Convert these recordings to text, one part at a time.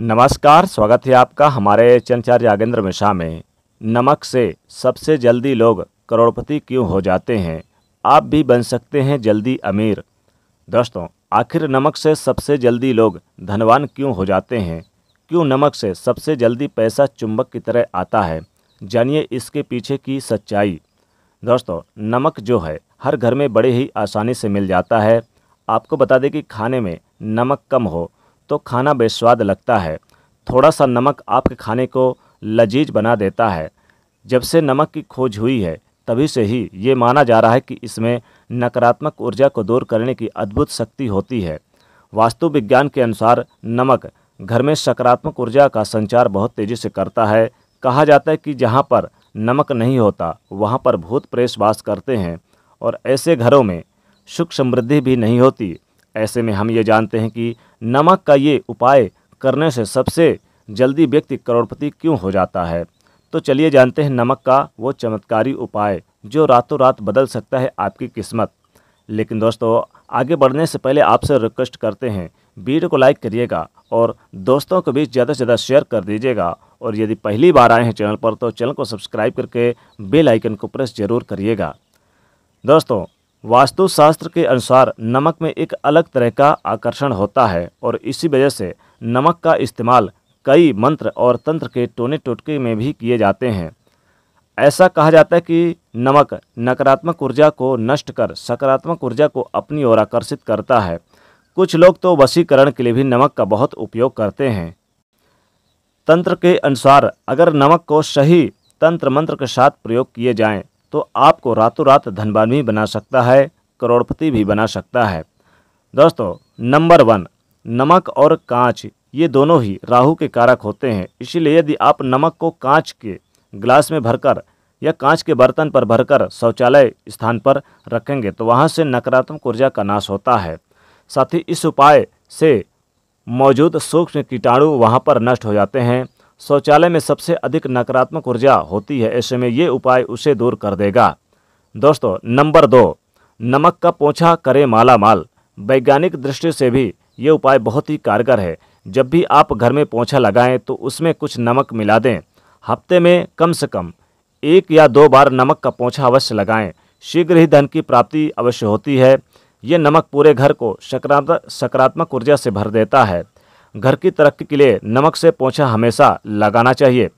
नमस्कार, स्वागत है आपका हमारे चंचार यागेंद्र मिश्रा में। नमक से सबसे जल्दी लोग करोड़पति क्यों हो जाते हैं? आप भी बन सकते हैं जल्दी अमीर। दोस्तों, आखिर नमक से सबसे जल्दी लोग धनवान क्यों हो जाते हैं? क्यों नमक से सबसे जल्दी पैसा चुंबक की तरह आता है? जानिए इसके पीछे की सच्चाई। दोस्तों, नमक जो है, हर घर में बड़े ही आसानी से मिल जाता है। आपको बता दें कि खाने में नमक कम हो तो खाना बेस्वाद लगता है। थोड़ा सा नमक आपके खाने को लजीज बना देता है। जब से नमक की खोज हुई है, तभी से ही ये माना जा रहा है कि इसमें नकारात्मक ऊर्जा को दूर करने की अद्भुत शक्ति होती है। वास्तु विज्ञान के अनुसार नमक घर में सकारात्मक ऊर्जा का संचार बहुत तेज़ी से करता है। कहा जाता है कि जहाँ पर नमक नहीं होता, वहाँ पर भूत प्रेस वास करते हैं। और ऐसे घरों में सुख समृद्धि भी नहीं होती। ऐसे में हम ये जानते हैं कि नमक का ये उपाय करने से सबसे जल्दी व्यक्ति करोड़पति क्यों हो जाता है? तो चलिए जानते हैं नमक का वो चमत्कारी उपाय जो रातों रात बदल सकता है आपकी किस्मत। लेकिन दोस्तों, आगे बढ़ने से पहले आपसे रिक्वेस्ट करते हैं, वीडियो को लाइक करिएगा और दोस्तों के बीच ज़्यादा से ज़्यादा शेयर कर दीजिएगा। और यदि पहली बार आए हैं चैनल पर तो चैनल को सब्सक्राइब करके बेल आइकन को प्रेस ज़रूर करिएगा। दोस्तों वास्तुशास्त्र के अनुसार नमक में एक अलग तरह का आकर्षण होता है और इसी वजह से नमक का इस्तेमाल कई मंत्र और तंत्र के टोने टोटके में भी किए जाते हैं। ऐसा कहा जाता है कि नमक नकारात्मक ऊर्जा को नष्ट कर सकारात्मक ऊर्जा को अपनी ओर आकर्षित करता है। कुछ लोग तो वशीकरण के लिए भी नमक का बहुत उपयोग करते हैं। तंत्र के अनुसार अगर नमक को सही तंत्र मंत्र के साथ प्रयोग किए जाएँ तो आपको रातों रात धनवान भी बना सकता है, करोड़पति भी बना सकता है। दोस्तों, नंबर वन, नमक और कांच, ये दोनों ही राहु के कारक होते हैं। इसीलिए यदि आप नमक को कांच के ग्लास में भरकर या कांच के बर्तन पर भरकर शौचालय स्थान पर रखेंगे तो वहाँ से नकारात्मक ऊर्जा का नाश होता है। साथ ही इस उपाय से मौजूद सूक्ष्म कीटाणु वहाँ पर नष्ट हो जाते हैं। शौचालय में सबसे अधिक नकारात्मक ऊर्जा होती है, ऐसे में ये उपाय उसे दूर कर देगा। दोस्तों, नंबर दो, नमक का पोछा करे माला माल वैज्ञानिक दृष्टि से भी ये उपाय बहुत ही कारगर है। जब भी आप घर में पोछा लगाएँ तो उसमें कुछ नमक मिला दें। हफ़्ते में कम से कम एक या दो बार नमक का पोछा अवश्य लगाएँ। शीघ्र ही धन की प्राप्ति अवश्य होती है। ये नमक पूरे घर को सकारात्मक ऊर्जा से भर देता है। घर की तरक्की के लिए नमक से पोछा हमेशा लगाना चाहिए,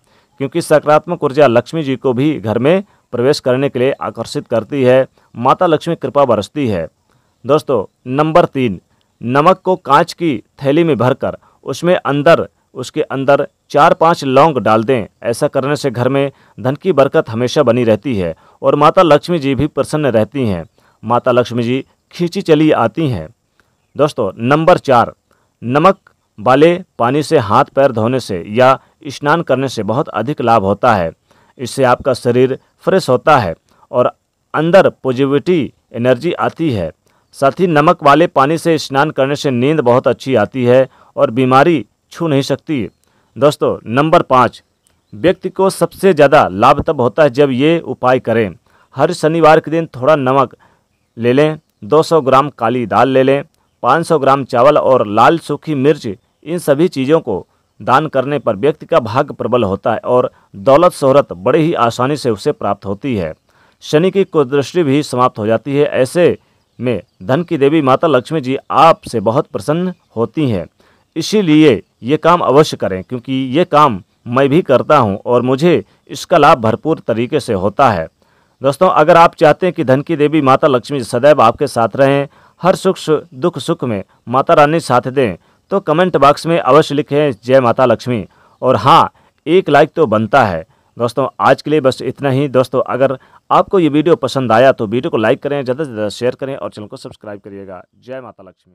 क्योंकि सकारात्मक ऊर्जा लक्ष्मी जी को भी घर में प्रवेश करने के लिए आकर्षित करती है, माता लक्ष्मी कृपा बरसती है। दोस्तों, नंबर तीन, नमक को कांच की थैली में भरकर उसमें अंदर, उसके अंदर चार पाँच लौंग डाल दें। ऐसा करने से घर में धन की बरकत हमेशा बनी रहती है और माता लक्ष्मी जी भी प्रसन्न रहती हैं। माता लक्ष्मी जी खींची चली आती हैं। दोस्तों, नंबर चार, नमक वाले पानी से हाथ पैर धोने से या स्नान करने से बहुत अधिक लाभ होता है। इससे आपका शरीर फ्रेश होता है और अंदर पॉजिटिविटी एनर्जी आती है। साथ ही नमक वाले पानी से स्नान करने से नींद बहुत अच्छी आती है और बीमारी छू नहीं सकती। दोस्तों, नंबर पाँच, व्यक्ति को सबसे ज़्यादा लाभ तब होता है जब ये उपाय करें। हर शनिवार के दिन थोड़ा नमक ले लें 200 ग्राम काली दाल ले लें 500 ग्राम चावल और लाल सूखी मिर्च इन सभी चीज़ों को दान करने पर व्यक्ति का भाग्य प्रबल होता है और दौलत शोहरत बड़े ही आसानी से उसे प्राप्त होती है। शनि की कुदृष्टि भी समाप्त हो जाती है। ऐसे में धन की देवी माता लक्ष्मी जी आपसे बहुत प्रसन्न होती हैं। इसीलिए ये काम अवश्य करें, क्योंकि ये काम मैं भी करता हूँ और मुझे इसका लाभ भरपूर तरीके से होता है। दोस्तों, अगर आप चाहते हैं कि धन की देवी माता लक्ष्मी सदैव आपके साथ रहें, हर सुख दुख सुख में माता रानी साथ दें तो कमेंट बॉक्स में अवश्य लिखें, जय माता लक्ष्मी। और हाँ एक लाइक तो बनता है। दोस्तों, आज के लिए बस इतना ही। दोस्तों, अगर आपको ये वीडियो पसंद आया तो वीडियो को लाइक करें, ज़्यादा से ज़्यादा शेयर करें और चैनल को सब्सक्राइब करिएगा। जय माता लक्ष्मी।